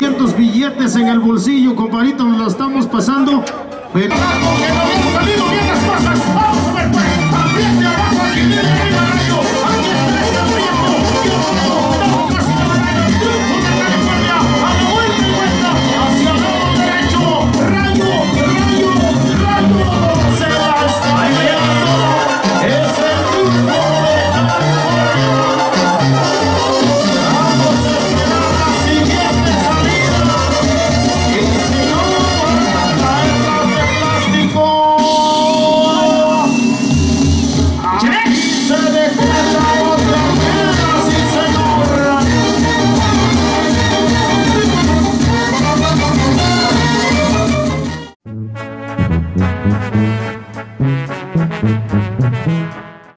500 billetes en el bolsillo, compadito, nos lo estamos pasando.